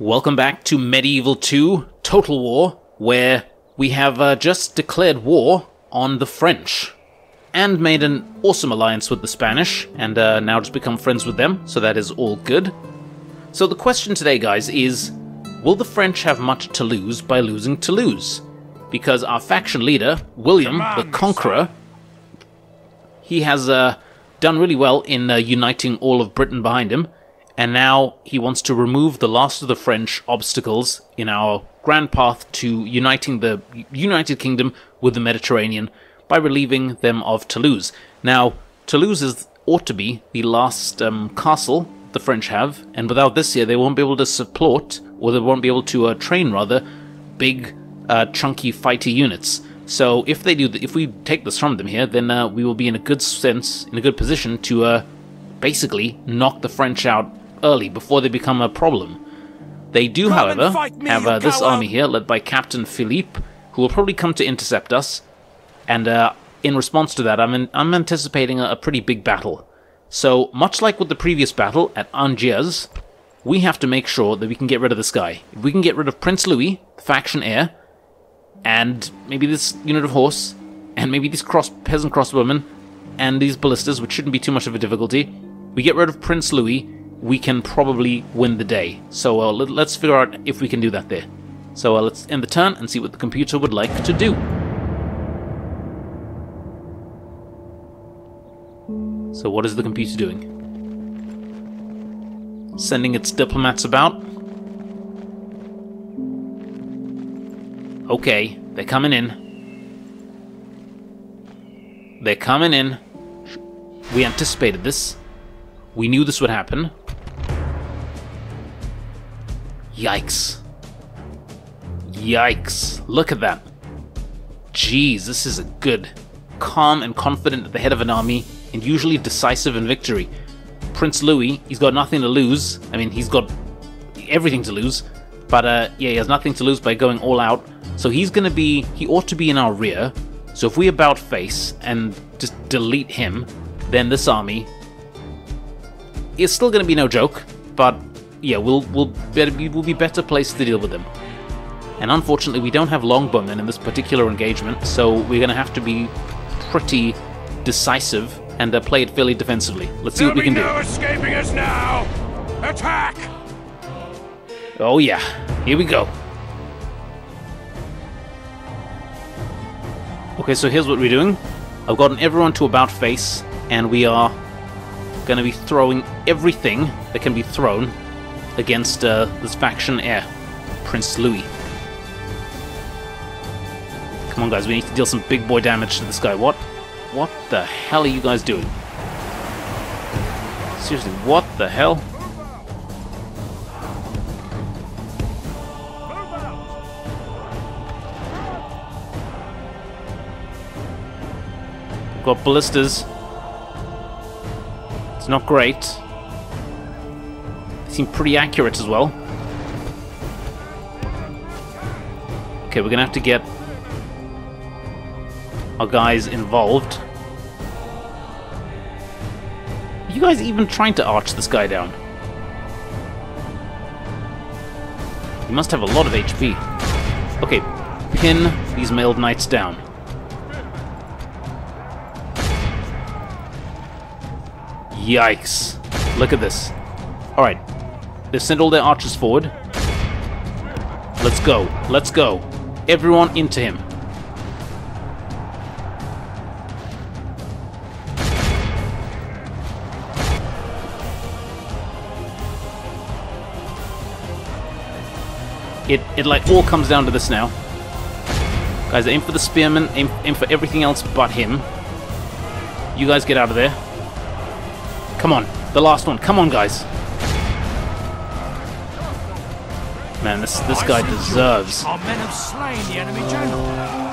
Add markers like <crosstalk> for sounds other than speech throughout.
Welcome back to Medieval 2 Total War, where we have uh, just declared war on the French and made an awesome alliance with the Spanish, and uh, now just become friends with them, so that is all good. So the question today, guys, is will the French have much to lose by losing Toulouse? Because our faction leader, William the Conqueror, he has uh, done really well in uh, uniting all of Britain behind him, and now he wants to remove the last of the French obstacles in our grand path to uniting the United Kingdom with the Mediterranean by relieving them of Toulouse. Now, Toulouse is, ought to be the last um, castle the French have, and without this here, they won't be able to support, or they won't be able to uh, train, rather, big, uh, chunky, fighty units. So if they do, if we take this from them here, then uh, we will be in a good sense, in a good position to uh, basically knock the French out early before they become a problem. They do, Come however, me, have uh, this coward! army here led by Captain Philippe, who will probably come to intercept us. And uh, in response to that, I'm, in, I'm anticipating a, a pretty big battle. So, much like with the previous battle at Angers, we have to make sure that we can get rid of this guy. If we can get rid of Prince Louis, the faction heir, and maybe this unit of horse, and maybe these cross peasant crossbowmen, and these ballistas, which shouldn't be too much of a difficulty, we get rid of Prince Louis, we can probably win the day. So uh, let, let's figure out if we can do that there. So uh, let's end the turn and see what the computer would like to do. So what is the computer doing? Sending its diplomats about? Okay, they're coming in. They're coming in. We anticipated this. We knew this would happen. Yikes. Yikes. Look at that. Jeez, this is a good, calm and confident at the head of an army, and usually decisive in victory. Prince Louis, he's got nothing to lose. I mean, he's got everything to lose. But uh, yeah, he has nothing to lose by going all out. So he's going to be, he ought to be in our rear. So if we about face and just delete him, then this army is still going to be no joke. But yeah, we'll we'll better be, we'll be better placed to deal with them. And unfortunately, we don't have longbowmen in this particular engagement, so we're going to have to be pretty decisive and uh, play it fairly defensively. Let's see There'll what we can do. no escaping us now! Attack! Oh yeah, here we go. Okay, so here's what we're doing. I've gotten everyone to about face, and we are going to be throwing everything that can be thrown against uh, this faction heir, Prince Louis. Come on, guys, we need to deal some big boy damage to this guy. What? What the hell are you guys doing? Seriously, what the hell? Got ballistas. It's not great. They seem pretty accurate as well. Okay, we're gonna have to get our guys involved. Are you guys even trying to arch this guy down? He must have a lot of HP. Okay, pin these mailed knights down. Yikes. Look at this. Alright. They've sent all their archers forward. Let's go. Let's go. Everyone into him. It, it like all comes down to this now. Guys, aim for the spearman, aim, aim for everything else but him. You guys get out of there. Come on, the last one. Come on, guys. Man, this this guy deserves. Our men have slain the enemy general.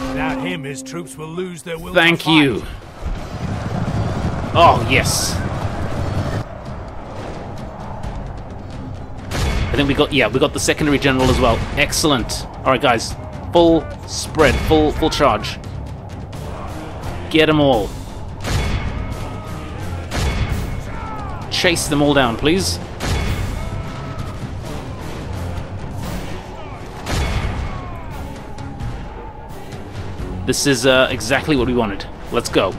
Without him, his troops will lose their will Thank you. Oh yes. I think we got yeah we got the secondary general as well. Excellent. All right, guys, full spread, full full charge. Get them all. chase them all down, please. This is uh, exactly what we wanted. Let's go.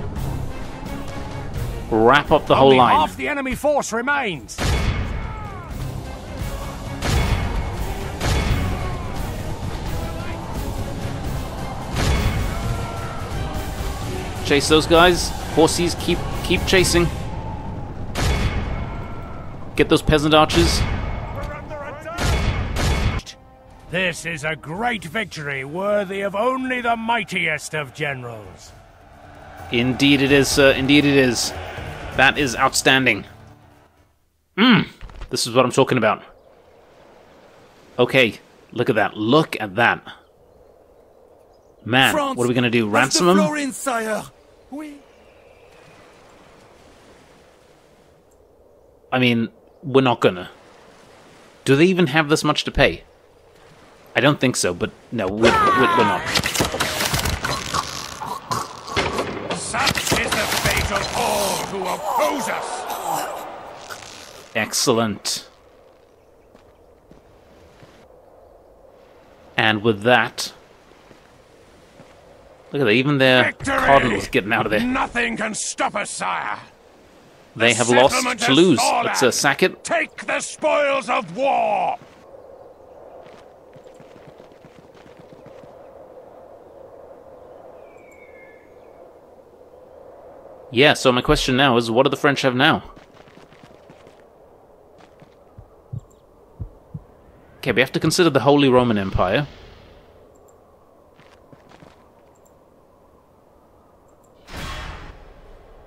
Wrap up the whole Only line. Half the enemy force remains. Chase those guys. Horses keep keep chasing. Get those peasant archers. This is a great victory worthy of only the mightiest of generals. Indeed it is, sir. Indeed it is. That is outstanding. Mmm. This is what I'm talking about. Okay, look at that. Look at that. Man, what are we gonna do? Ransom him? Oui. I mean, we're not gonna. Do they even have this much to pay? I don't think so, but no, we're, we're, we're not. Such is the fate of all who oppose us. Excellent. And with that, look at that. Even their Victory! cardinals getting out of there. Nothing can stop us, sire. They have lost Toulouse. fallen. Let's uh, sack it. Take the spoils of war. Yeah. So my question now is, what do the French have now? Okay, we have to consider the Holy Roman Empire.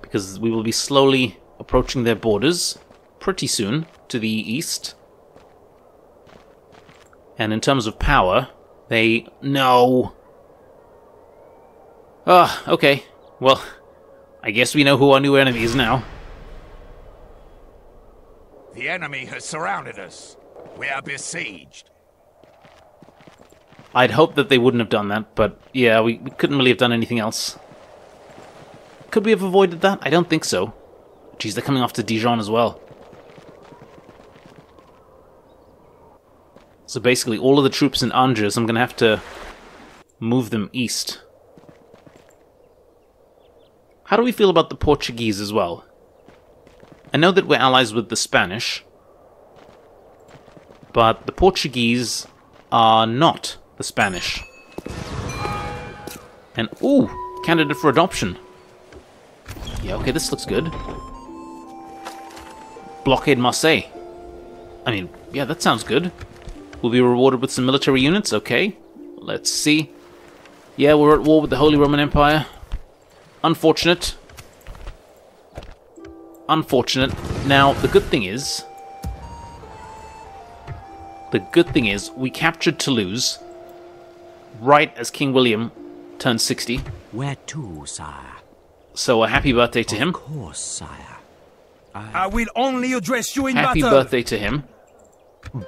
Because we will be slowly approaching their borders pretty soon to the east. And in terms of power, they. No! Ah, okay. Well, I guess we know who our new enemy is now. The enemy has surrounded us. We are besieged. I'd hoped that they wouldn't have done that, but yeah, we, we couldn't really have done anything else. Could we have avoided that? I don't think so. They're coming off to Dijon as well. So basically, all of the troops in Angers, I'm going to have to move them east. How do we feel about the Portuguese as well? I know that we're allies with the Spanish, but the Portuguese are not the Spanish. And, ooh, candidate for adoption. Yeah, okay, this looks good. Blockade Marseille. I mean, yeah, that sounds good. We'll be rewarded with some military units, okay. Let's see. Yeah, we're at war with the Holy Roman Empire. Unfortunate. Unfortunate. Now, the good thing is... The good thing is, we captured Toulouse right as King William turned 60. Where to, sire? So a happy birthday to him. Of course, sire. I will only address you in Happy battle. birthday to him.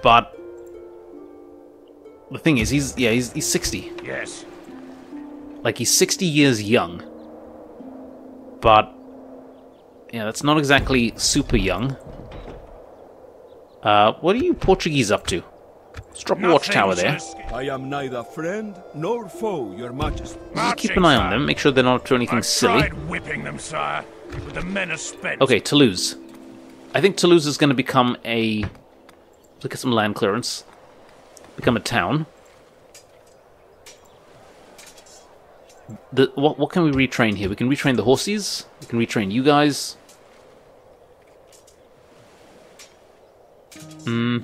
But the thing is, he's yeah, he's he's 60. Yes. Like he's 60 years young. But yeah, that's not exactly super young. Uh, what are you Portuguese up to? Let's drop a watchtower there. I am neither friend nor foe, your majesty. Just keep an eye on them, make sure they're not up to anything I've silly. tried whipping them, sire, but the men are spent. Okay, Toulouse. I think Toulouse is going to become a. Look at some land clearance. Become a town. The, what, what can we retrain here? We can retrain the horses. We can retrain you guys. Hmm.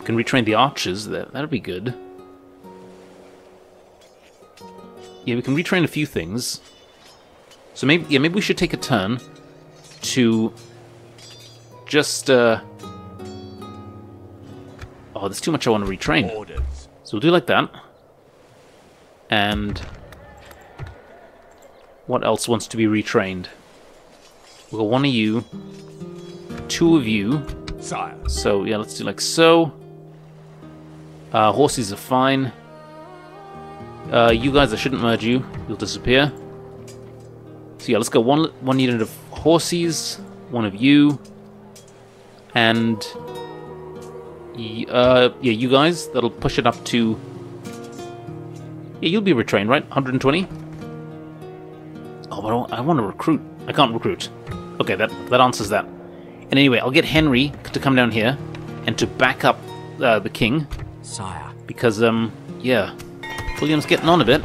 We can retrain the archers. That that'd be good. Yeah, we can retrain a few things. So maybe yeah, maybe we should take a turn to just uh Oh, there's too much I want to retrain. Orders. So we'll do like that. And what else wants to be retrained? We've got one of you, two of you. Sire. So yeah, let's do like so. Uh, horses are fine. Uh, you guys, I shouldn't merge you. You'll disappear. So yeah, let's go one one unit of horses, one of you, and uh, yeah, you guys. That'll push it up to Yeah, you'll be retrained, right? 120? Oh, but I want to recruit. I can't recruit. Okay, that, that answers that. And anyway, I'll get Henry to come down here and to back up uh, the king. Sire. Because, um, yeah. William's getting on a bit.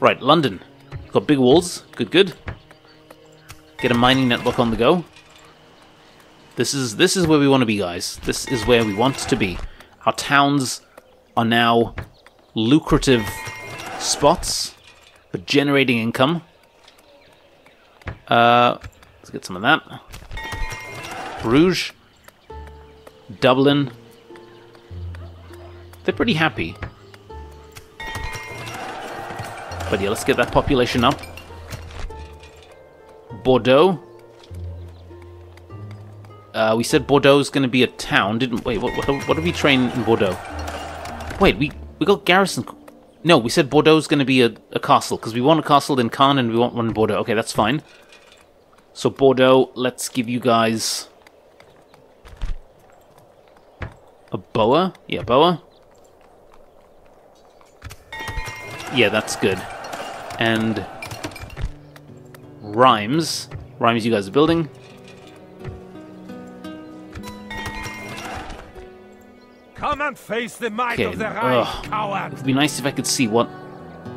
Right, London. Got big walls. Good, good. Get a mining network on the go. This is this is where we want to be, guys. This is where we want to be. Our towns are now lucrative spots for generating income. Uh, let's get some of that. Bruges, Dublin. They're pretty happy. But yeah, let's get that population up. Bordeaux. Uh, we said Bordeaux's going to be a town, didn't? Wait, what? What, what did we train in Bordeaux? Wait, we we got garrison. No, we said Bordeaux's going to be a, a castle because we want a castle in Caen and we want one in Bordeaux. Okay, that's fine. So Bordeaux, let's give you guys a boa. Yeah, boa. Yeah, that's good. And Rheims. Rheims you guys are building. Come and face the might Okay, of the Rhine, ugh. coward! It'd be nice if I could see what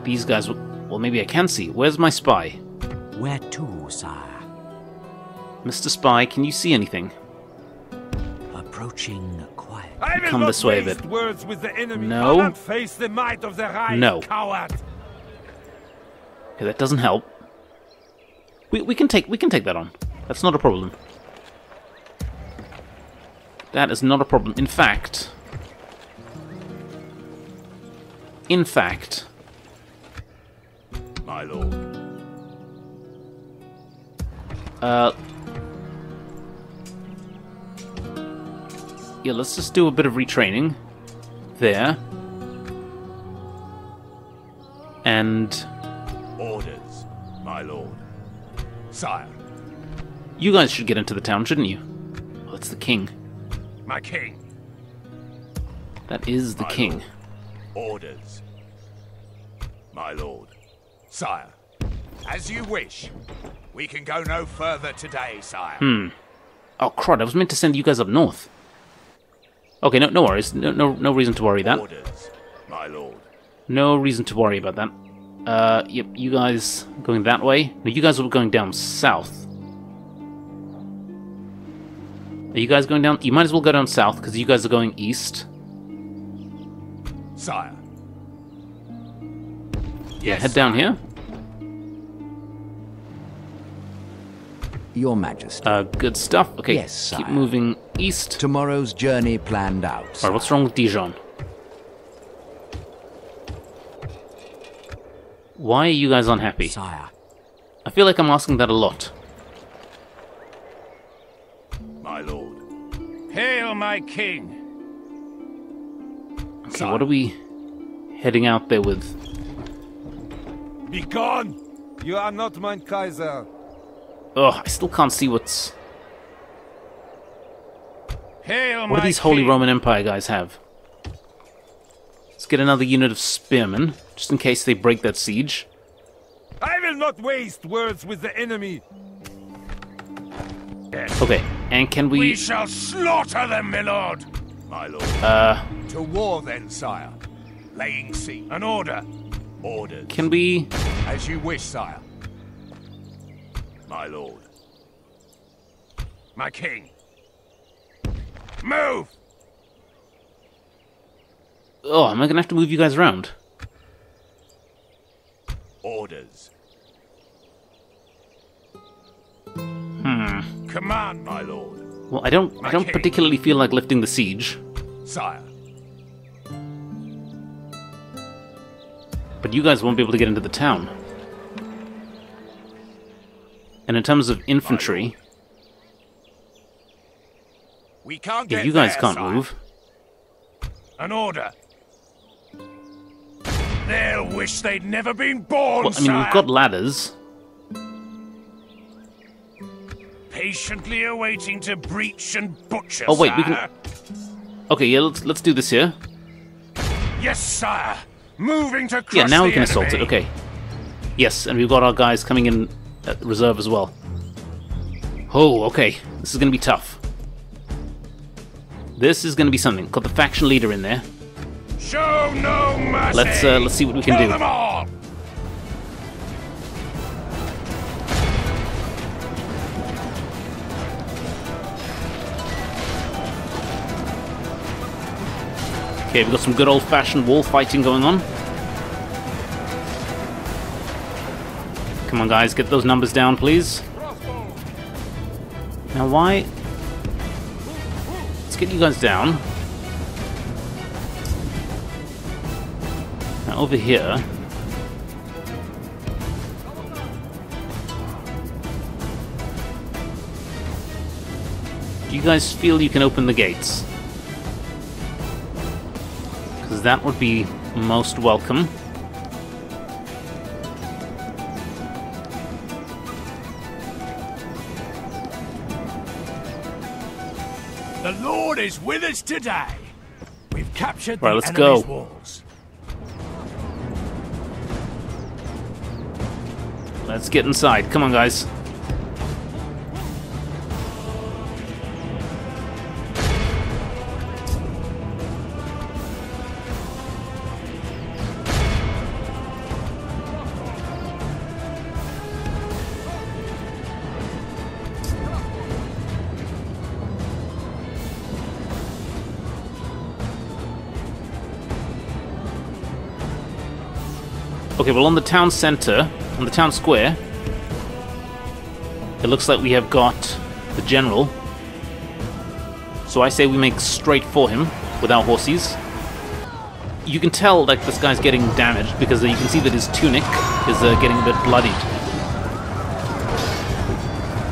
these guys would... Well, maybe I can see. Where's my spy? Where to, sire? Mr. Spy, can you see anything? Approaching quiet. I will Come not this way a bit. words with the enemy. No. Come and face the might of the Rhine, No. coward! Okay, that doesn't help. We, we can take we can take that on. That's not a problem. That is not a problem. In fact, in fact, My lord. uh, yeah, let's just do a bit of retraining there, and Orders, my lord. Sire, you guys should get into the town, shouldn't you? Oh, that's the king. My king, That is the My king. lord. orders. My lord. Sire, as you wish. We can go no further today, sire. Hmm. Oh crud! I was meant to send you guys up north. Okay, no, no worries. No, no, no reason to worry that. Orders, my lord. No reason to worry about that. Uh, yep, you guys going that way? No, you guys were going down south. Are you guys going down? You might as well go down south because you guys are going east. Sire. Yeah, head down here. Your Majesty. Uh, good stuff. Okay, Yes, keep moving east. Tomorrow's journey planned out. Alright, what's wrong with Dijon? Why are you guys unhappy? Sire. I feel like I'm asking that a lot. My lord. hail my king! Okay, what are we heading out there with? Be gone! You are not mein Kaiser. Ugh, I still can't see what's. Hail What do these Holy Roman Empire guys have? Let's get another unit of spearmen, just in case they break that siege. I will not waste words with the enemy. Okay, and can we. We shall slaughter them, my lord! My lord. Uh, To war then, sire. Laying siege. An order. Orders. can we. As you wish, sire. My lord. My king. Move! Oh, am I gonna have to move you guys around? Orders. Hmm. Command, My lord. Well, I don't. I don't king. particularly feel like lifting the siege, Sire. but you guys won't be able to get into the town. And in terms of infantry, We can't yeah, you guys there, can't sire. move. An order. They'll wish they'd never been born, Well, I mean, sire. we've got ladders. Patiently awaiting to breach and butcher, Oh, wait, we can- Okay, yeah, let's let's do this here. Yes, sire. moving to Yeah, now we can assault it. Okay. Yes, and we've got our guys coming in at reserve as well. Oh, okay. This is going to be tough. This is going to be something. Got the faction leader in there. Show no mercy. Let's uh, let's see what we can Kill do. them all. Okay, we've got some good old-fashioned wall fighting going on. Come on, guys, get those numbers down, please. Now, why? Let's get you guys down. Now, over here. Do you guys feel you can open the gates? Because that would be most welcome. The Lord is with us today. We've captured Right, the let's enemy's go. walls. Let's get inside. Come on, guys. Okay, well, on the town center, on the town square, it looks like we have got the general. So I say we make straight for him with our horses. You can tell like this guy's getting damaged because you can see that his tunic is uh, getting a bit bloodied.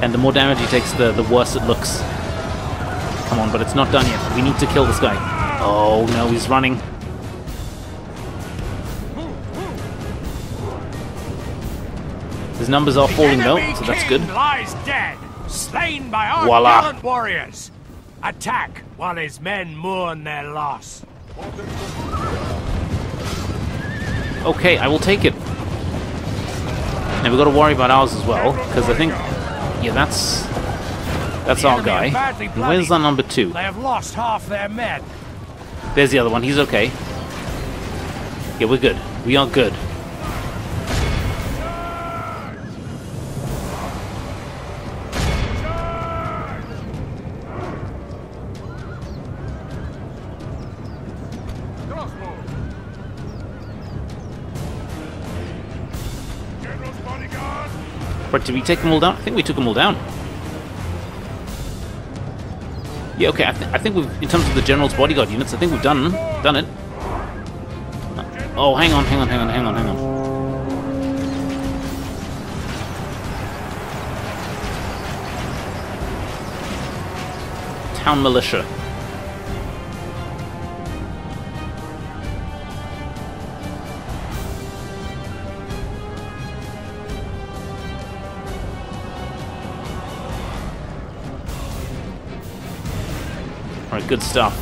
And the more damage he takes, the, the worse it looks. Come on, but it's not done yet. We need to kill this guy. Oh no, he's running. His numbers are falling though, so that's good. lies dead, slain by our Voila. warriors. Attack while his men mourn their loss. Okay, I will take it. Now we've got to worry about ours as well, because I think, yeah, that's that's our guy. are badly And Where's our number two? They have lost half their men. There's the other one. He's okay. Yeah, we're good. We are good. But did we take them all down? I think we took them all down. Yeah, okay. I, th- I think we've, in terms of the general's bodyguard units, I think we've done done it. Oh, hang on, hang on, hang on, hang on, hang on. Town militia. All right, good stuff.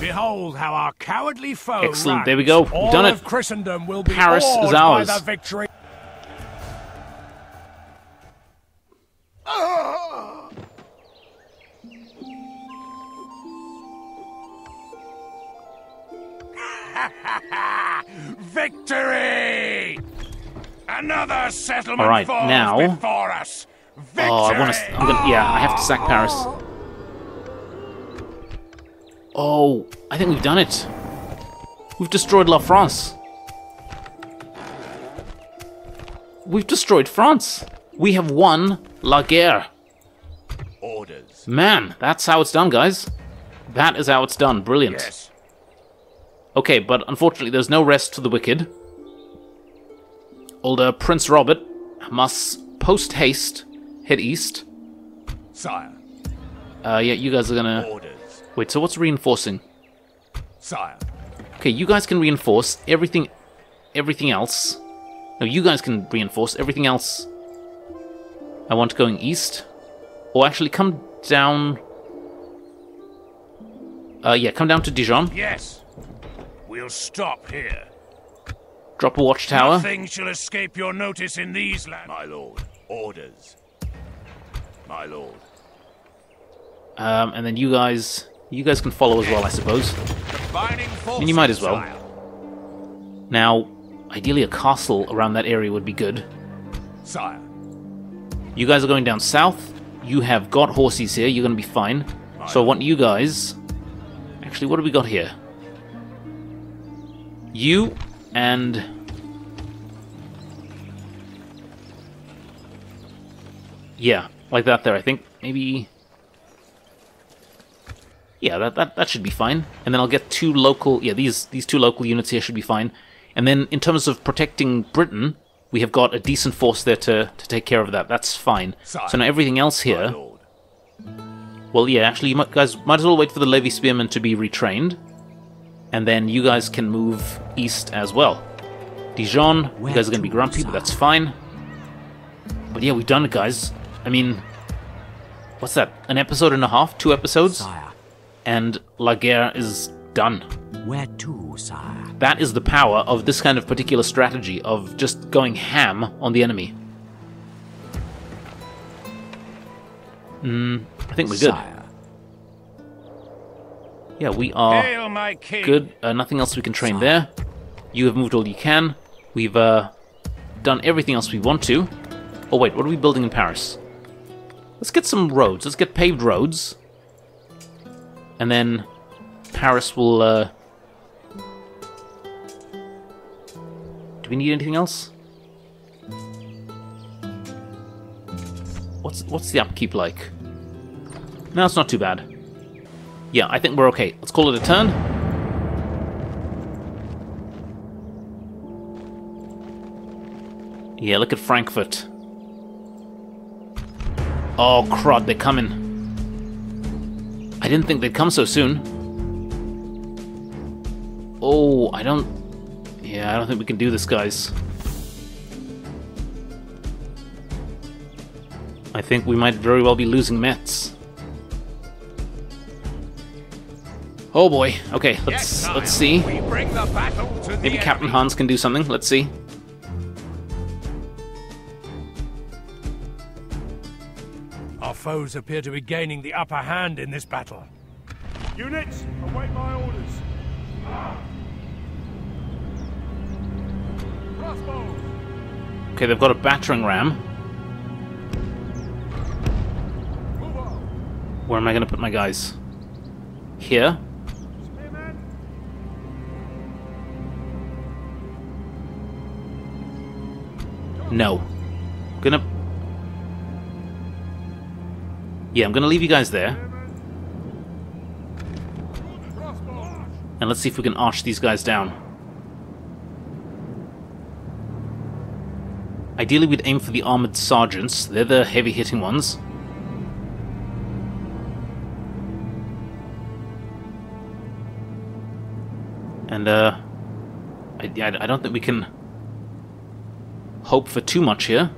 Behold how our cowardly foe Excellent, there we go. We've done it. of Christendom will be Paris is ours. by the victory. <laughs> Victory! Another settlement All right, now- before us. Victory! Oh, I want to. I'm gonna. Yeah, I have to sack Paris. Oh, I think we've done it. We've destroyed La France. We've destroyed France. We have won La Guerre. Orders. Man, that's how it's done, guys. That is how it's done. Brilliant. Yes. Okay, but unfortunately, there's no rest to the wicked. Older Prince Robert must post haste head east. Sire. Uh, yeah, you guys are gonna. Orders. Wait, so what's reinforcing? Sire. Okay, you guys can reinforce everything. Everything else. No, you guys can reinforce everything else. I want going east. Or actually, come down. Uh, yeah, come down to Dijon. Yes. We'll stop here. Drop a watchtower. Nothing shall escape your notice in these lands. My lord. Orders. My lord. Um, and then you guys, you guys can follow as well, I suppose. Combining forces, you might as well. Now, ideally a castle around that area would be good. Sire. You guys are going down south. You have got horses here. You're going to be fine. So I want you guys. Actually, what have we got here? You and. Yeah, like that there. I think maybe. Yeah, that, that that should be fine. And then I'll get two local. Yeah, these these two local units here should be fine. And then in terms of protecting Britain, we have got a decent force there to to take care of that. That's fine. Sire. So now everything else here. Well, yeah, actually, you might, guys might as well wait for the Levy Spearmen to be retrained, and then you guys can move east as well. Dijon, you guys are going to be grumpy, but that's fine. But yeah, we've done it, guys. I mean, what's that? An episode and a half? Two episodes? Sire. And La Guerre is done. Where to, sire? That is the power of this kind of particular strategy of just going ham on the enemy. Hmm, I think we're good. Sire. Yeah, we are. Hail, my king. Good. Uh, nothing else we can train there. You have moved all you can. We've uh, done everything else we want to. Oh wait, what are we building in Paris? Let's get some roads. Let's get paved roads. And then Paris will. Uh... Do we need anything else? What's what's the upkeep like? No, it's not too bad. Yeah, I think we're okay. Let's call it a turn. Yeah, look at Frankfurt. Oh, crud, they're coming. I didn't think they'd come so soon. Oh, I don't... Yeah, I don't think we can do this, guys. I think we might very well be losing Metz. Oh boy. Okay, let's let's see. We bring the battle to the Maybe Captain. Hans can do something. Let's see. Foes appear to be gaining the upper hand in this battle. Units, await my orders. Crossbows. Okay, they've got a battering ram. Where am I going to put my guys? Here. No. Yeah, I'm gonna leave you guys there, and let's see if we can arch these guys down. Ideally, we'd aim for the armored sergeants. They're the heavy-hitting ones. And, uh... I, I don't think we can hope for too much here.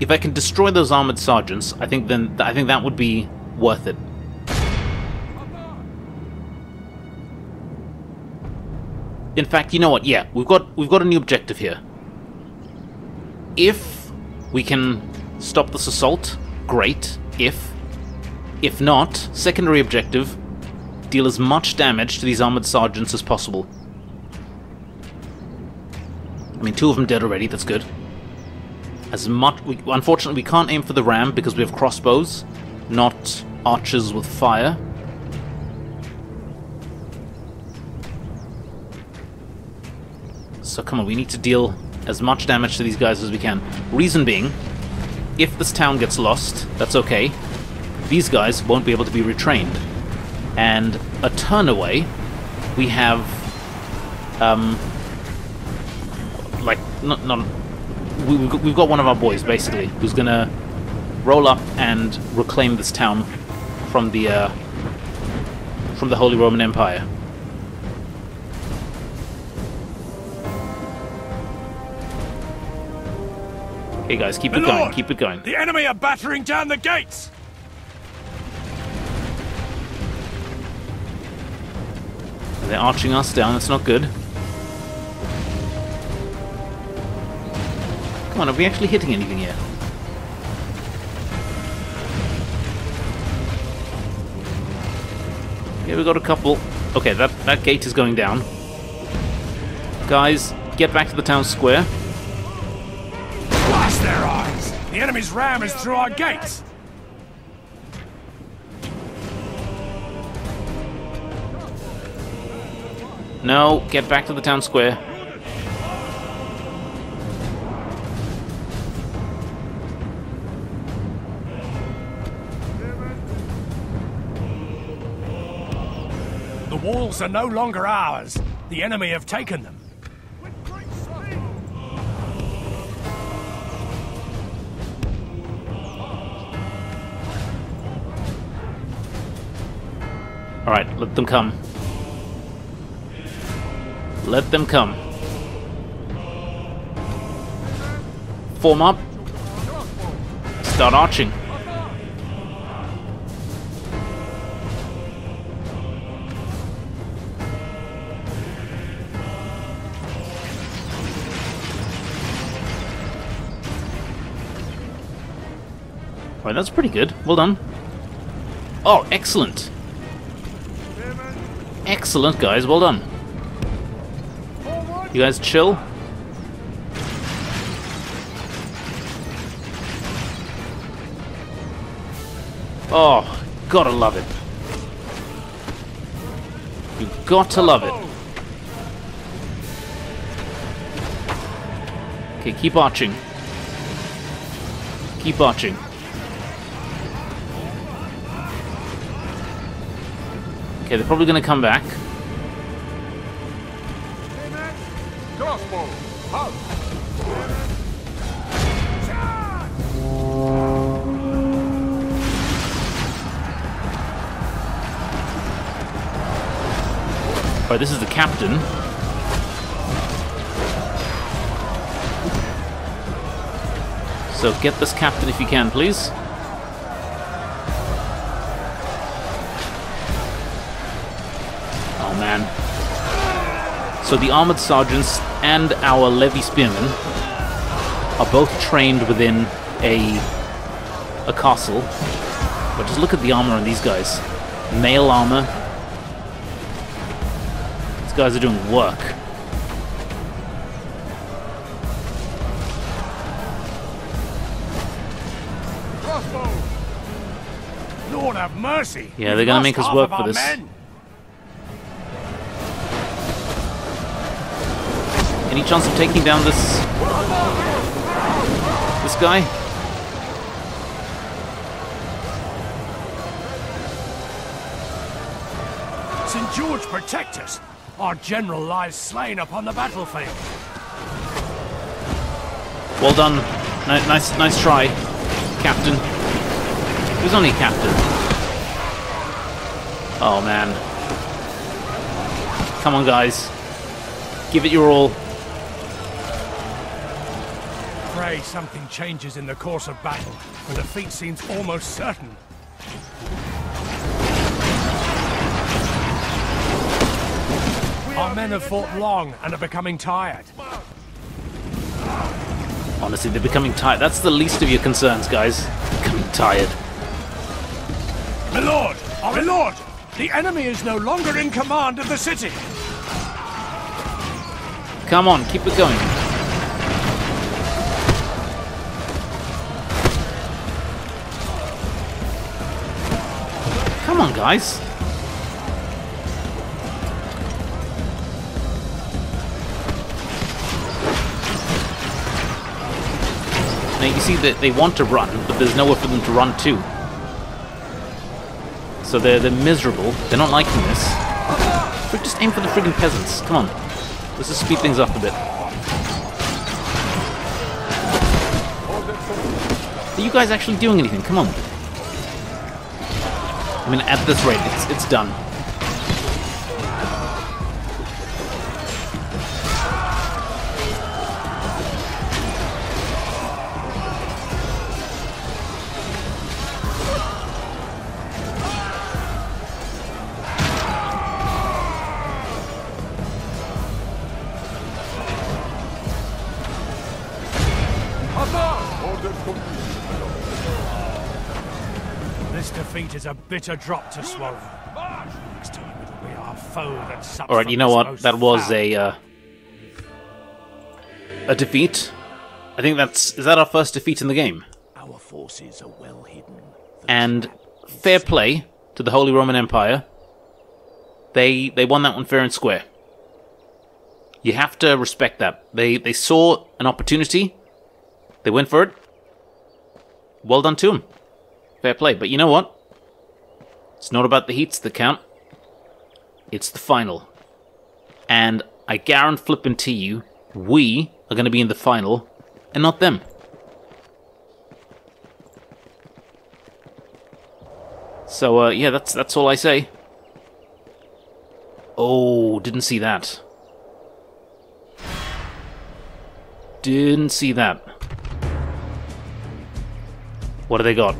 If I can destroy those armored sergeants, I think then I think that would be worth it. In fact, you know what? Yeah, we've got we've got a new objective here. If we can stop this assault, great. If if not, secondary objective, deal as much damage to these armored sergeants as possible. I mean, two of them dead already. That's good. As much. We, unfortunately, we can't aim for the ram because we have crossbows, not archers with fire. So come on, we need to deal as much damage to these guys as we can. Reason being, if this town gets lost, that's okay. These guys won't be able to be retrained. And a turn away, we have, um, like, not, not, we've got one of our boys, basically, who's gonna roll up and reclaim this town from the uh, from the Holy Roman Empire. Okay, guys, keep My it Lord, going. Keep it going. The enemy are battering down the gates. They're arching us down. That's not good. Come on, are we actually hitting anything here? Yeah, we got a couple. Okay, that, that gate is going down. Guys, get back to the town square. Blast their eyes! The enemy's ram is through our gates! No, get back to the town square. Walls are no longer ours. The enemy have taken them. Alright, let them come. Let them come. Form up. Start arching. Alright, that's pretty good. Well done. Oh, excellent. Excellent, guys. Well done. You guys chill? Oh, gotta love it. You got to love it. Okay, keep arching. Keep arching. Okay, they're probably gonna come back. Alright, this is the captain. So get this captain if you can, please. So the armored sergeants and our levy spearmen are both trained within a a castle. But just look at the armor on these guys. Mail armor, these guys are doing work. Crossbow! Lord have mercy! Yeah, they're gonna make us work for this. men. Any chance of taking down this this guy? St. George protect us! Our general lies slain upon the battlefield. Well done. Ni- nice, nice try, Captain. He was only captain. Oh man. Come on, guys. Give it your all. Pray something changes in the course of battle, for defeat seems almost certain. Our men have fought long and are becoming tired. Honestly, they're becoming tired. That's the least of your concerns, guys. Becoming tired. My lord! My lord! The enemy is no longer in command of the city! Come on, keep it going. Come on, guys. Now you see that they want to run, but there's nowhere for them to run to. So they're they're miserable. They're not liking this. Frick, Just aim for the friggin' peasants. Come on. Let's just speed things up a bit. Are you guys actually doing anything? Come on. I mean, at this rate, it's it's done. Is a bitter drop to swallow. Next time it'll be our foe that sups All right, you know what? That was a uh, a defeat. I think that's is that our first defeat in the game. Our forces are well hidden. And fair play to the Holy Roman Empire. They they won that one fair and square. You have to respect that. They they saw an opportunity. They went for it. Well done to them. Fair play. But you know what? It's not about the heats that count. It's the final. And I guarantee you, we are going to be in the final, and not them. So uh, yeah, that's that's all I say. Oh, didn't see that. Didn't see that. What do they got?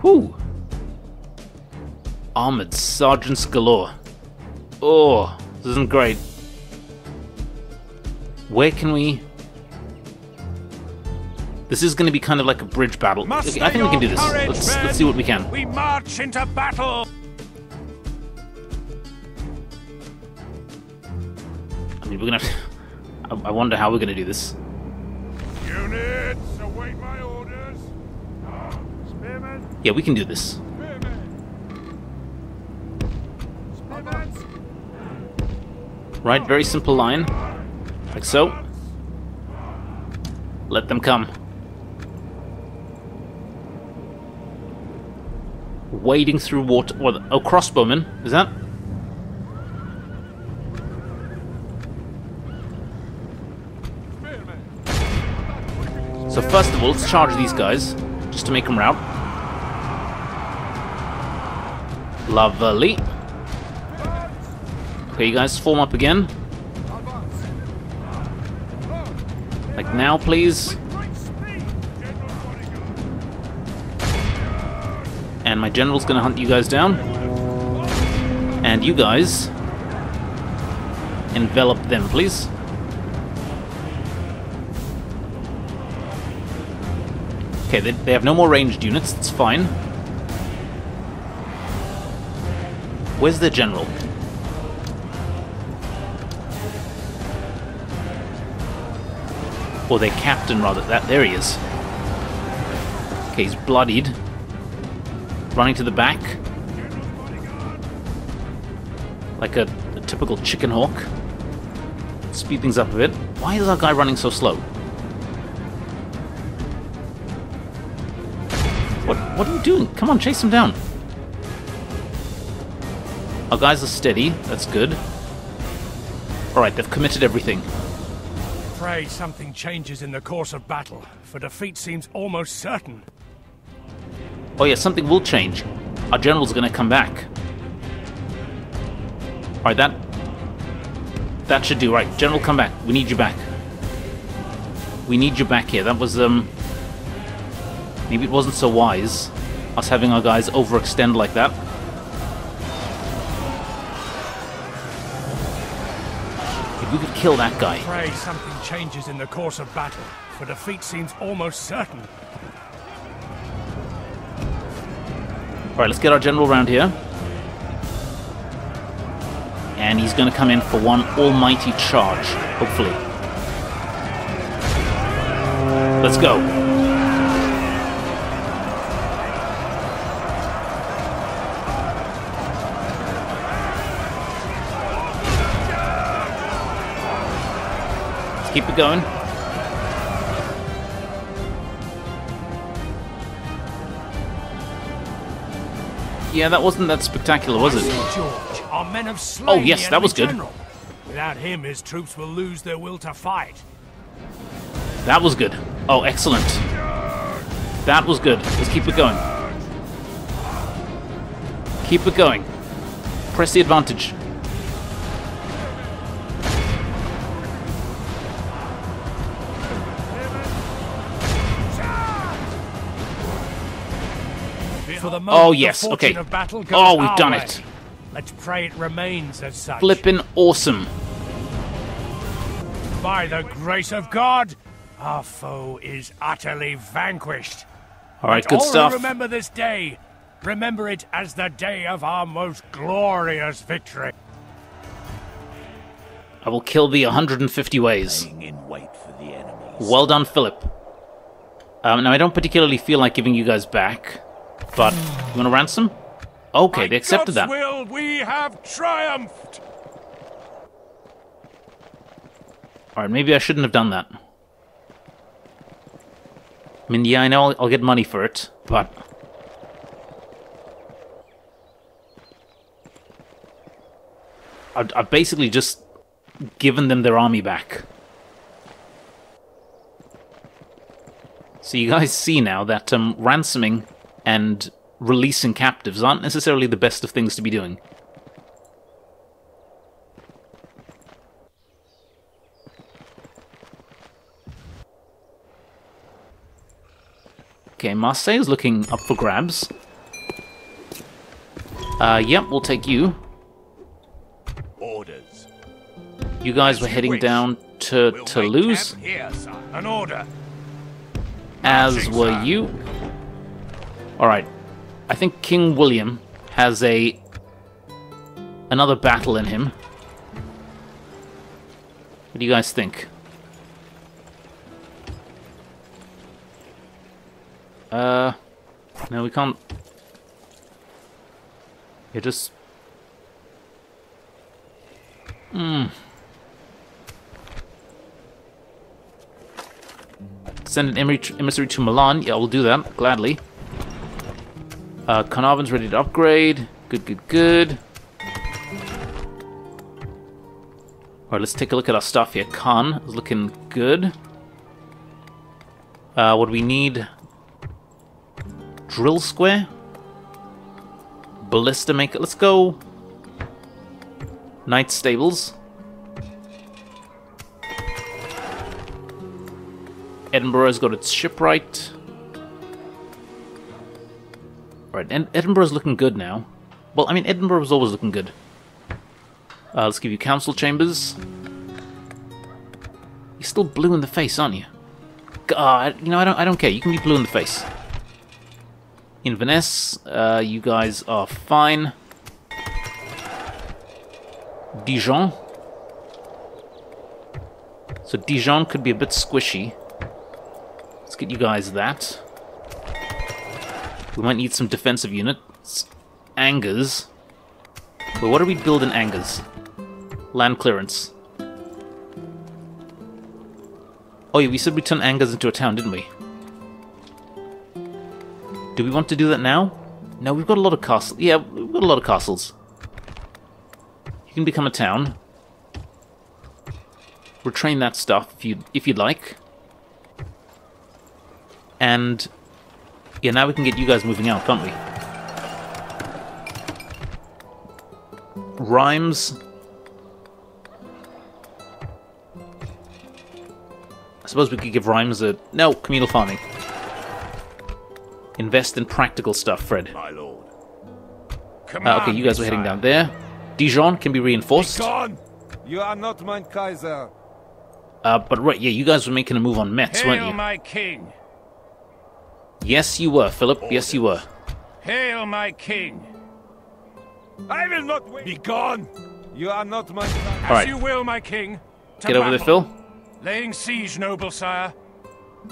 Whew. Armored sergeants galore. Oh, this isn't great. Where can we? This is going to be kind of like a bridge battle. Okay, I think we can do this. courage, Let's men. let's see what we can. We march into battle. I mean, we're gonna. I, I wonder how we're gonna do this. Units, await my orders. Spearmen, Yeah, we can do this. spearmen. Right, very simple line, like so. Let them come. Wading through water. What? Oh, crossbowmen. Is that? So first of all, let's charge these guys, just to make them rout. Lovely. Okay, you guys form up again. Like now, please. And my general's gonna hunt you guys down. And you guys envelop them, please. Okay, they, they have no more ranged units, that's fine. Where's the general? Or their captain, rather. That There he is. Okay, he's bloodied. Running to the back. Like a, a typical chicken hawk. Speed things up a bit. Why is our guy running so slow? What, what are you doing? Come on, chase him down. Our guys are steady. That's good. Alright, they've committed everything. Pray something changes in the course of battle, for defeat seems almost certain. Oh yeah, something will change. Our general's gonna come back. Alright, that... That should do. Right, general, come back. We need you back. We need you back here. That was, um... Maybe it wasn't so wise, us having our guys overextend like that. Kill that guy. Pray something changes in the course of battle, for defeat seems almost certain. Alright, let's get our general around here. And he's going to come in for one almighty charge, hopefully. Let's go. Keep it going. Yeah, that wasn't that spectacular, was it? George, our men have slain Oh, yes, that was good. Without him, his troops will lose their will to fight. That was good. Oh, excellent. That was good. Let's keep it going. Keep it going. Press the advantage. For the moment, Oh, yes, fortune okay. Of battle goes Oh, we've done way. it. Let's pray it remains as such. Flippin' awesome. By the grace of God, Our foe is utterly vanquished. All right, But good all who stuff. remember this day. Remember it as the day of our most glorious victory. I will kill thee 150 ways. In wait for the. Well done, Philip. Um, now, I don't particularly feel like giving you guys back, but you want a ransom? Okay, By they accepted God's that. will, we have triumphed. All right, maybe I shouldn't have done that. I mean, yeah, I know I'll, I'll get money for it, but I've, I've basically just given them their army back. So you guys see now that um, ransoming and releasing captives aren't necessarily the best of things to be doing. Okay, Marseille's looking up for grabs. Uh, yep, we'll take you. Orders. You guys were As you heading wish. down to We'll Toulouse, here. An order. as were sir. you. Alright. I think King William has a another battle in him. What do you guys think? Uh, no, we can't. You just. Hmm. Send an emissary to Milan. Yeah, we'll do that gladly. Uh, Caernarvon's ready to upgrade. Good, good, good. Alright, let's take a look at our stuff here. Caen is looking good. Uh, what do we need? Drill square? Ballista maker. Let's go. Knight stables. Edinburgh's got its shipwright. Right, and Edinburgh's looking good now. Well, I mean, Edinburgh was always looking good. Uh, let's give you council chambers. You're still blue in the face, aren't you? God, you know, I don't, I don't care. You can be blue in the face. Inverness, uh, you guys are fine. Dijon. So Dijon could be a bit squishy. Let's get you guys that. We might need some defensive units. Angers. Wait, what do we build in Angers? Land clearance. Oh yeah, we said we turn Angers into a town, didn't we? Do we want to do that now? No, we've got a lot of castles. Yeah, we've got a lot of castles. You can become a town. Retrain that stuff if you if you'd like. And yeah, now we can get you guys moving out, can't we? Rheims. I suppose we could give Rheims a no communal farming. Invest in practical stuff, Fred. My lord. Uh, okay, you guys were heading down there. Dijon can be reinforced. Gone. You are not mein Kaiser. Uh, but right, yeah, you guys were making a move on Metz, weren't Hail you? my king. Yes, you were, Philip. Yes, you were. Hail my king. I will not wait. Be gone. You are not my. Kaiser. As All right. you will, my king. To Get over there, battle. Phil. Laying siege, noble sire.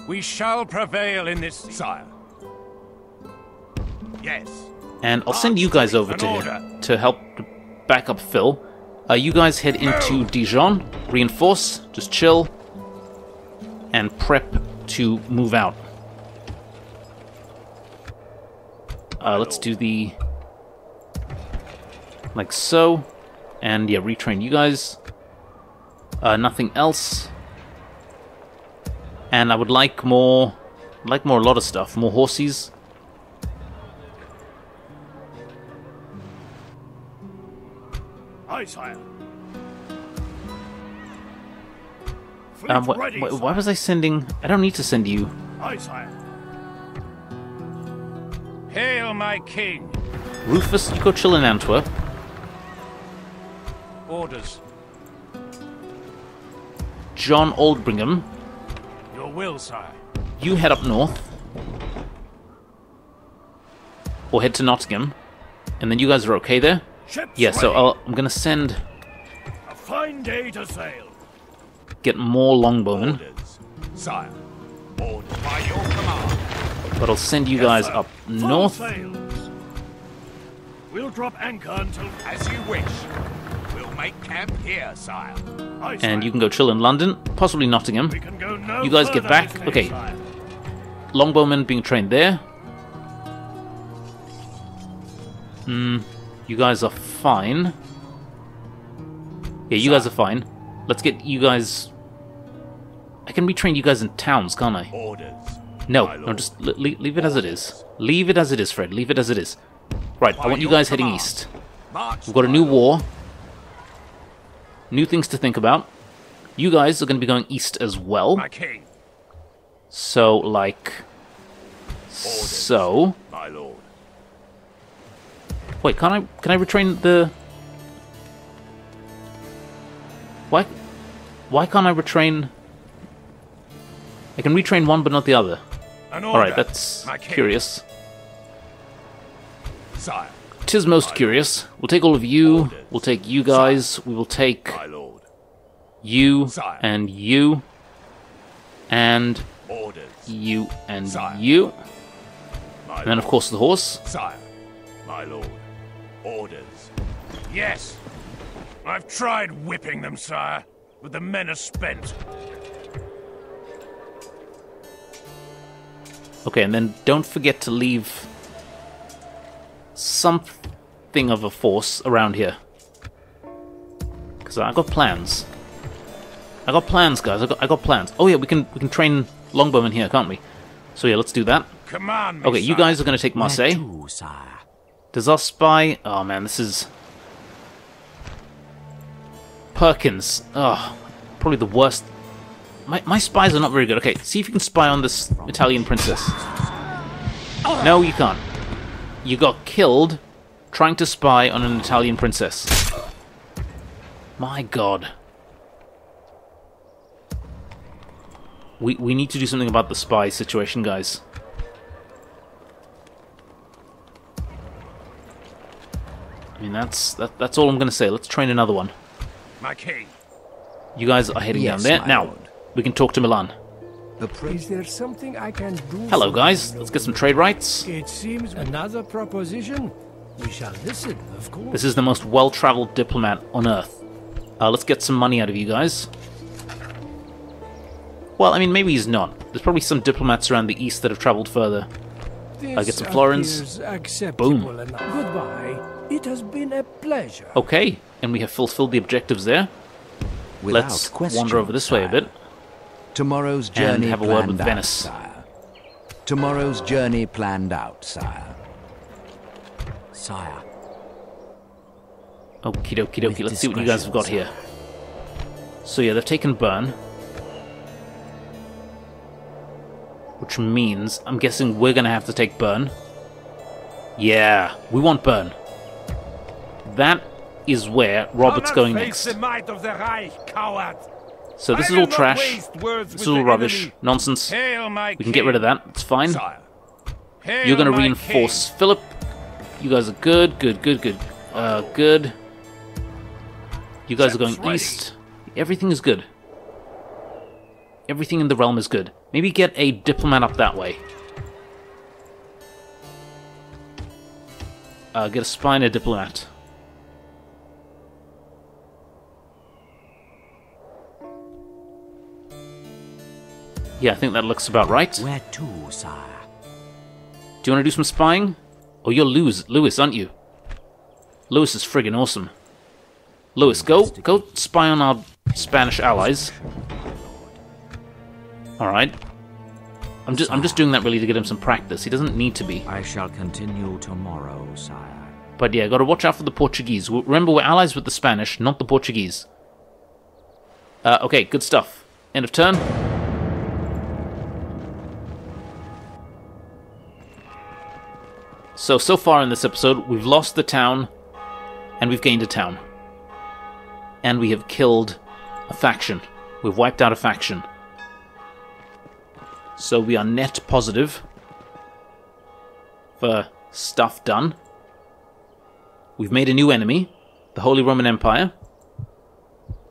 We shall prevail in this siege. Sire. Yes. And I'll send you guys over to order. him to help back up Phil. Uh, you guys head into Dijon, reinforce, just chill, and prep to move out. Uh, let's do the like so, and yeah, retrain you guys. Uh, nothing else. And I would like more, like more a lot of stuff, more horses. Aye, sire. Um, wh- ready, wh- why was I sending? I don't need to send you. Aye, sire. Hail my king. Rufus, you go chill in Antwerp. Orders. John Oldbringham, Your will, sire. You head up north. Or head to Nottingham. And then you guys are okay there? Ships Yeah, so. I'll, I'm gonna send... A fine day to sail. Get more longbowmen. Orders. Sire. Orders by your command. But I'll send you guys Sir. up Full north. sails. We'll drop anchor until As you wish. We'll make camp here, sire. I And you can go chill in London. Possibly Nottingham. We can go no You guys get back? this Okay. sire. Longbowmen being trained there. Hmm. You guys are fine. Yeah, you guys are fine. Let's get you guys... I can retrain you guys in towns, can't I? Orders. No, no, just le- le- leave it as it is. Leave it as it is, Fred. Leave it as it is. Right, I want you guys heading east. We've got a new war. New things to think about. You guys are going to be going east as well. So, like... So... My lord. Wait, can I can I retrain the? Why? Why can't I retrain? I can retrain one, but not the other. An All right, that's curious. Tis most curious. We'll take all of you. We'll take you guys. We will take you and you and you and you, and then of course the horse. Sire. My lord. Orders. Yes. I've tried whipping them, sire, but the men are spent. Okay, and then don't forget to leave something of a force around here. Because I got plans. I got plans, guys. I got, I got plans. Oh yeah, we can we can train longbowmen here, can't we? So yeah, let's do that. Command me, Okay, you guys are going to take Where Marseille. to. Does our spy... Oh man, this is... Perkins. Oh, probably the worst... My, my spies are not very good. Okay, see if you can spy on this Italian princess. No, you can't. You got killed trying to spy on an Italian princess. My god. We, we need to do something about the spy situation, guys. I mean, that's that, that's all I'm going to say. Let's train another one. My king. You guys are heading Yes, down there. Now, lord. We can talk to Milan. Is there something I can do? Hello, guys. Let's get some trade rights. It seems another proposition. We shall listen, of course. This is the most well-traveled diplomat on Earth. Uh, let's get some money out of you guys. Well, I mean, maybe he's not. There's probably some diplomats around the east that have traveled further. This get some florins. Boom. enough. Goodbye. It has been a pleasure. Okay, and we have fulfilled the objectives there. without Let's question, wander over this way a bit. Tomorrow's journey have a word with planned out, Venice. sire. Tomorrow's journey planned out, sire. Sire, Okie dokie dokie. With Let's see what you guys have got discretion, here. So yeah, they've taken Bern. Which means, I'm guessing we're gonna have to take Bern. Yeah, we want Bern. That is where Robert's going face next. the might of the Reich, coward. So this is all trash. waste words This is all rubbish. Nonsense. We can get rid of that. It's fine. You're gonna my reinforce Philip. You guys are good, good, good, good. Uh, good. You guys are going east. Everything is good. Everything in the realm is good. Maybe get a diplomat up that way. Uh, get a spy and a diplomat. Yeah, I think that looks about right. where to, sire? Do you want to do some spying? Oh, you're Lewis, Lewis, aren't you? Lewis is friggin' awesome. Lewis, go go spy on our Spanish allies. All right. I'm just I'm just doing that really to get him some practice. He doesn't need to be. I shall continue tomorrow, sire. But yeah, got to watch out for the Portuguese. Remember, we're allies with the Spanish, not the Portuguese. Uh, okay, good stuff. End of turn. So, so far in this episode, we've lost the town, and we've gained a town. And we have killed a faction. We've wiped out a faction. So we are net positive for stuff done. We've made a new enemy, the Holy Roman Empire.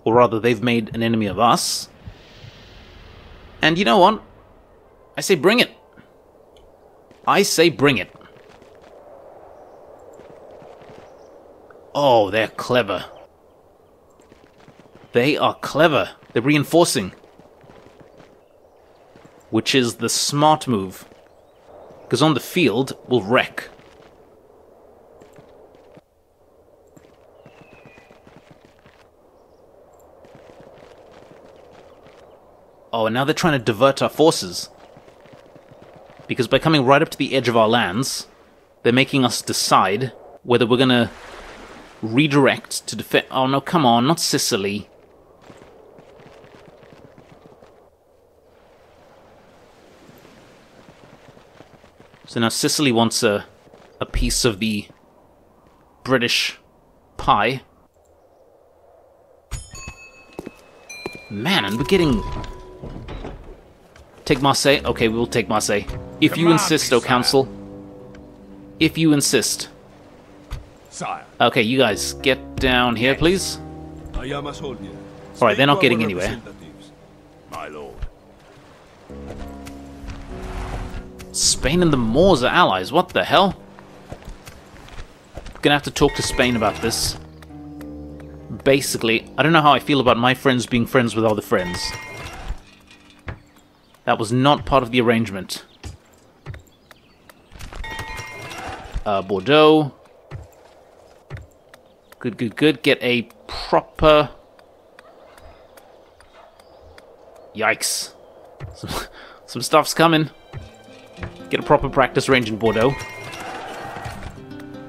Or rather, they've made an enemy of us. And you know what? I say bring it. I say bring it. Oh, they're clever. They are clever. They're reinforcing. Which is the smart move. Because on the field, we'll wreck. Oh, and now they're trying to divert our forces. Because by coming right up to the edge of our lands, they're making us decide whether we're gonna redirect to defend. Oh no, come on, not Sicily. So now Sicily wants a, a piece of the British pie. Man, and we're getting... Take Marseille? Okay, we will take Marseille. If you Command insist, O sire. Council. If you insist. Sire. Okay, you guys, get down here, please. Alright, they're not getting anywhere. My lord. Spain and the Moors are allies. What the hell? Gonna have to talk to Spain about this. Basically, I don't know how I feel about my friends being friends with other friends. That was not part of the arrangement. Uh, Bordeaux. Good, good, good. Get a proper... Yikes. Some, <laughs> some stuff's coming. Get a proper practice range in Bordeaux.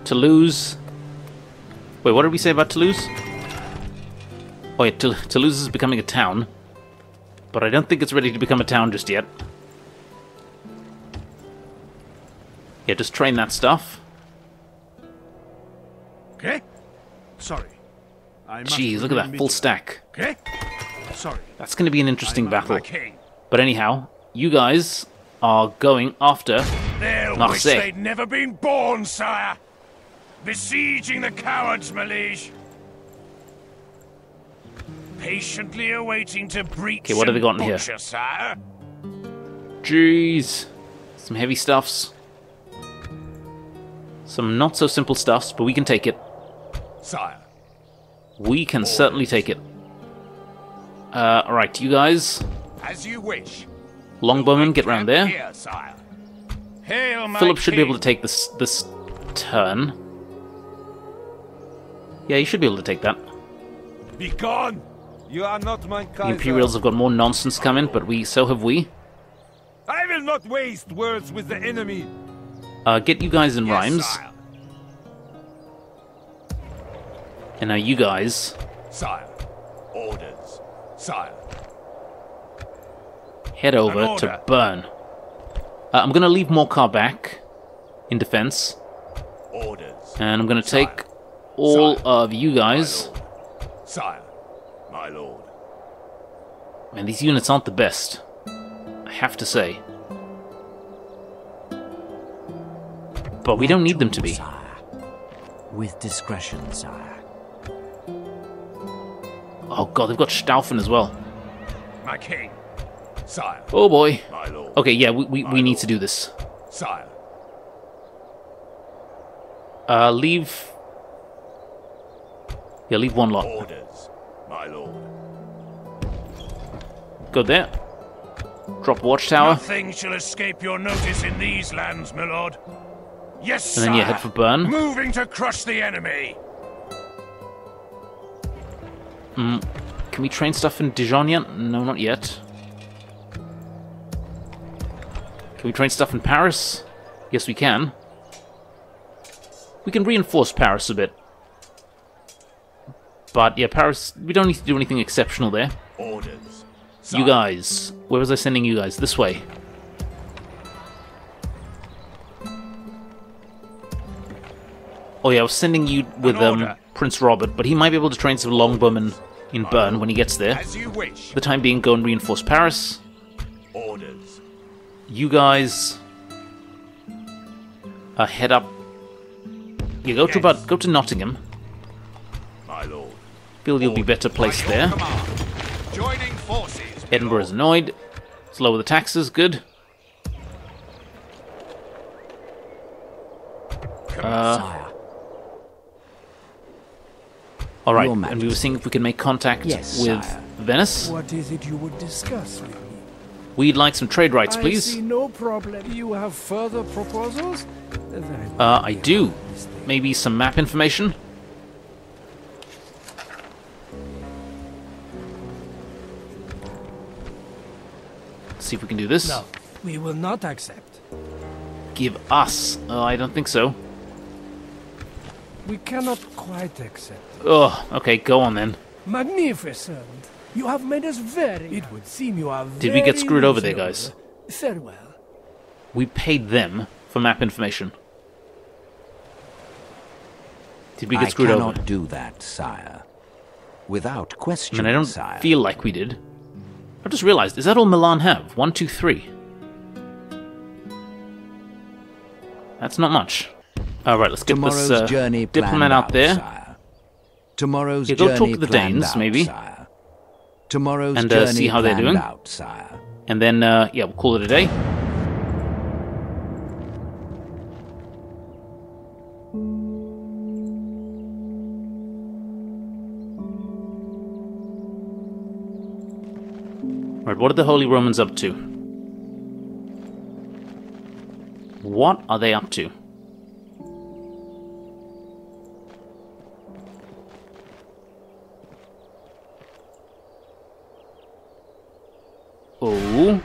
Toulouse. Wait, what did we say about Toulouse? Oh yeah, Tou- Toulouse is becoming a town. But I don't think it's ready to become a town just yet. Yeah, just train that stuff. Okay? Sorry. Jeez, look at that full stack. Okay? Sorry. That's going to be an interesting battle. But anyhow, you guys are going after Marseille. they'd never been born, sire. Besieging the cowards, my. Patiently awaiting to breach Okay, what have they got in here? sire. Jeez. Some heavy stuffs. Some not so simple stuffs, but we can take it. Sire. We can certainly take it. Uh, alright, you guys. As you wish. Longbowmen, get round there. Here. Hail, Philip should be able to take this this turn. Yeah, he should be able to take that. Be gone. You are not my The Imperials have got more nonsense coming, but we so have we. I will not waste words with the enemy. Uh, get you guys in Yes, Rheims, Sire. And now you guys Sire. Orders. Sire. head over to. Bern. Uh, I'm gonna leave Morcar back in defense, Orders. and I'm gonna take Sire. all Sire. of you guys. lord. Sire. My lord. Man, these units aren't the best. I have to say. But we don't need them to be. With discretion, sire. Oh god, they've got Stauffen as well. My king. Sire. Oh boy. My lord. Okay, yeah, we, we, we need to do this. Sire. Uh, leave... Yeah, leave one lot. Orders. My lord. Go there. Drop Watchtower. Nothing shall escape your notice in these lands, my lord. Yes, And then, yeah, head for Bern. Moving to crush the enemy. Can we train stuff in Dijon yet? No, not yet. Can we train stuff in Paris? Yes, we can. We can reinforce Paris a bit. But yeah, Paris, we don't need to do anything exceptional there. Orders. You guys, where was I sending you guys? This way. Oh yeah, I was sending you with um. Prince Robert, but he might be able to train some longbowmen in Bern when he gets there. As you wish. For the time being, go and reinforce Paris. Orders. you guys uh, head up. You go to about go to Nottingham. My lord. Feel you'll be better placed there. command. Joining forces. my Edinburgh is annoyed. Let's lower the taxes. Good. Uh, Sire. All right, and we were seeing if we can make contact Yes, with sire. Venice. What is it you would discuss with me? We'd like some trade rights, I please. see no problem. You have further proposals? Very. Uh, I do. Maybe some map information. See if we can do this. No, we will not accept. Give us. Uh, I don't think so. We cannot quite accept. Oh, okay, go on then. Magnificent. You have made us very. It would seem you are. Did we get very screwed over there, reasonable. guys? Farewell. We paid them for map information. Did we get I screwed cannot over? do that, sire. Without question, I question, mean, I don't sire. feel like we did. I just realized, is that all Milan have? One, two, three. That's not much. Alright, let's get Tomorrow's this uh, journey diplomat out there. Sire. Tomorrow's Yeah, go journey talk to the Danes, out, maybe. Sire. Tomorrow's And, uh, see how they're doing. out, sire. And then, uh, yeah, we'll call it a day. Right, what are the Holy Romans up to? What are they up to? Oh.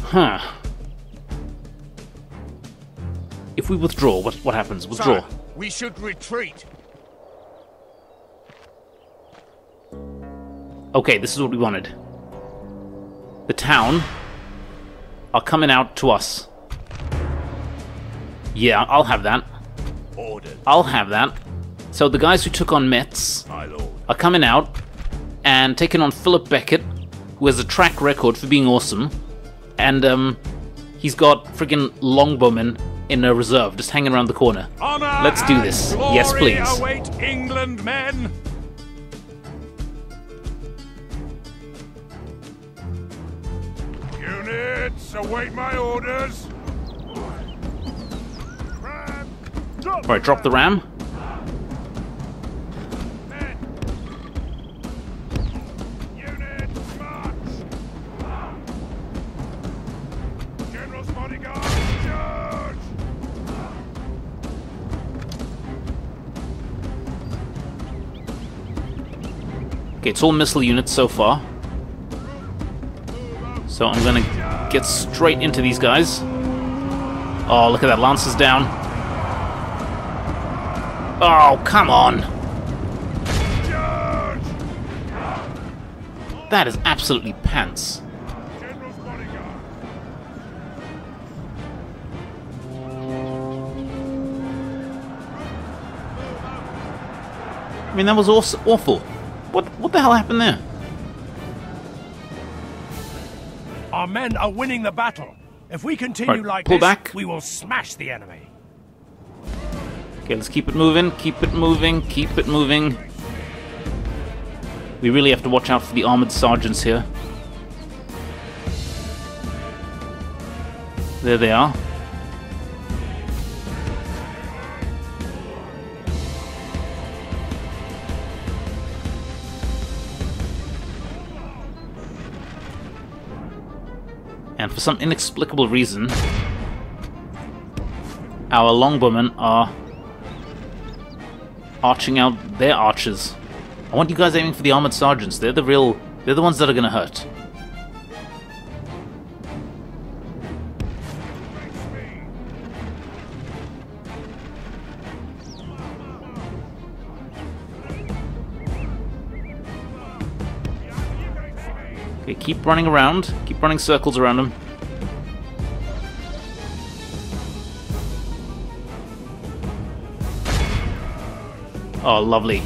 Huh. If we withdraw, what what happens? Withdraw. Sire, we should retreat. Okay, this is what we wanted. The town are coming out to us. Yeah, I'll have that. Orders, I'll have that. So the guys who took on Metz are coming out and taking on Philip Beckett, who has a track record for being awesome, and um, he's got friggin' longbowmen in a reserve just hanging around the corner. Honor Let's do this. Yes, please. await England, men. Units, await my orders. Right, drop the ram. Okay, it's all missile units so far. So I'm gonna get straight into these guys. Oh, look at that, Lance is down. Oh, come on! That is absolutely pants. I mean, that was awful. What what the hell happened there? Our men are winning the battle. If we continue Right, like pull this, back. we will smash the enemy. Okay, let's keep it moving, keep it moving, keep it moving. We really have to watch out for the armored sergeants here. There they are. And for some inexplicable reason, our longbowmen are arching out their archers. I want you guys aiming for the armored sergeants. They're the real. They're the ones that are gonna hurt. Okay, keep running around. Keep running circles around them. Oh, lovely.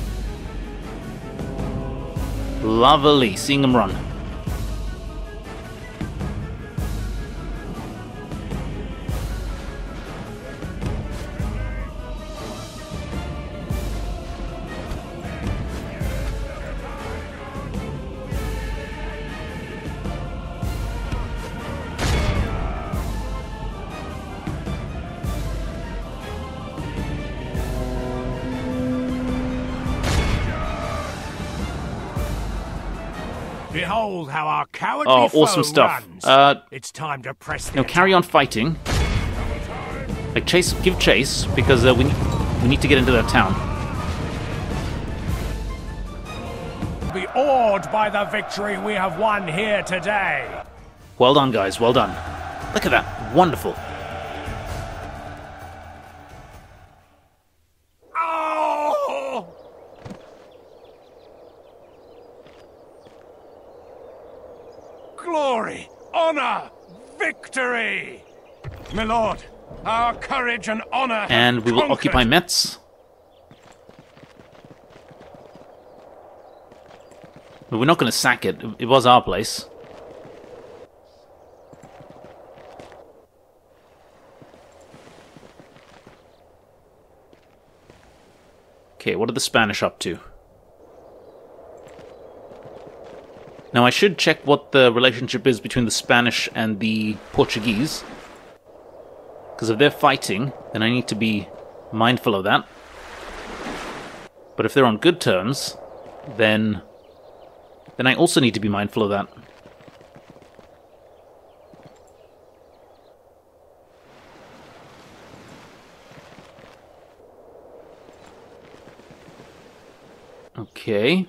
Lovely, seeing him run. Oh, awesome stuff. Uh, it's time to press carry on fighting. Like chase, give chase because uh, we we need to get into that town. Be awed by the victory we have won here today. Well done, guys. Well done. Look at that. Wonderful. My lord, our courage and honor And we will conquered. occupy Metz. But we're not going to sack it. It was our place. Okay, what are the Spanish up to? Now, I should check what the relationship is between the Spanish and the Portuguese. Because if they're fighting, then I need to be mindful of that. But if they're on good terms, then then I also need to be mindful of that. Okay.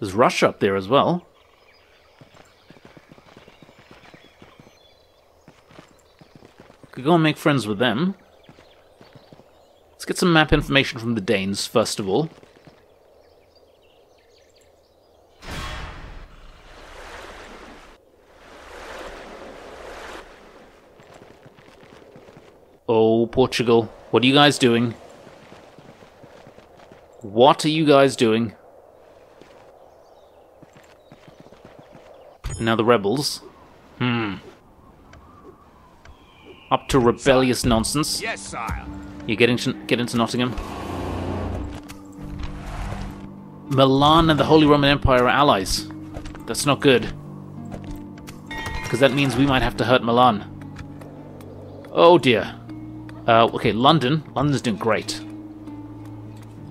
There's Russia up there as well. Could go and make friends with them. Let's get some map information from the Danes, first of all. Oh, Portugal. What are you guys doing? What are you guys doing? Now the rebels. Hmm. Up to rebellious nonsense. Yes, sire. You get into, get into Nottingham. Milan and the Holy Roman Empire are allies. That's not good. Because that means we might have to hurt Milan. Oh dear. Uh, okay, London. London's doing great.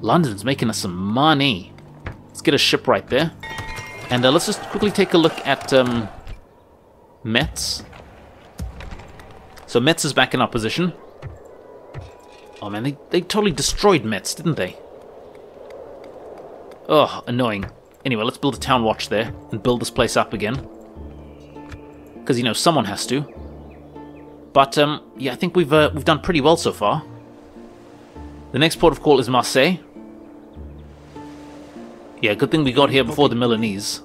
London's making us some money. Let's get a ship right there. And uh, let's just quickly take a look at um, Metz. So Metz is back in our position. Oh man, they, they totally destroyed Metz, didn't they? Oh, annoying. Anyway, let's build a town watch there and build this place up again. Because, you know, someone has to. But, um, yeah, I think we've, uh, we've done pretty well so far. The next port of call is Marseille. Yeah, good thing we got here before the Milanese.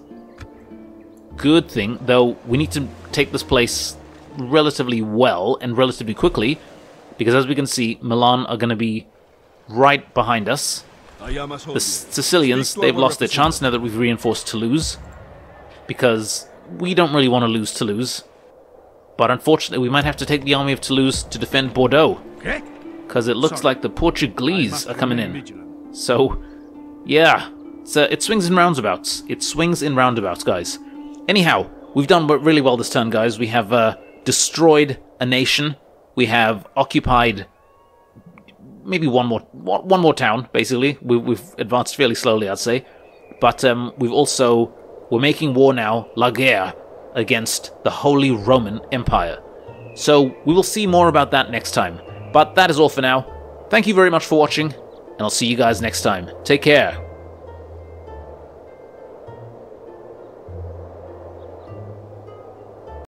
Good thing, though we need to take this place relatively well and relatively quickly, because as we can see, Milan are going to be right behind us. The Sicilians, they've lost their chance now that we've reinforced Toulouse, because we don't really want to lose Toulouse. But unfortunately, we might have to take the army of Toulouse to defend Bordeaux, because it looks like the Portuguese are coming in. So, yeah, it's, uh, it swings in roundabouts. It swings in roundabouts, guys. Anyhow, we've done really well this turn, guys. We have uh, destroyed a nation. We have occupied maybe one more one more town. Basically, we, we've advanced fairly slowly, I'd say. But um, we've also we're making war now, la guerre, against the Holy Roman Empire. So we will see more about that next time. But that is all for now. Thank you very much for watching, and I'll see you guys next time. Take care.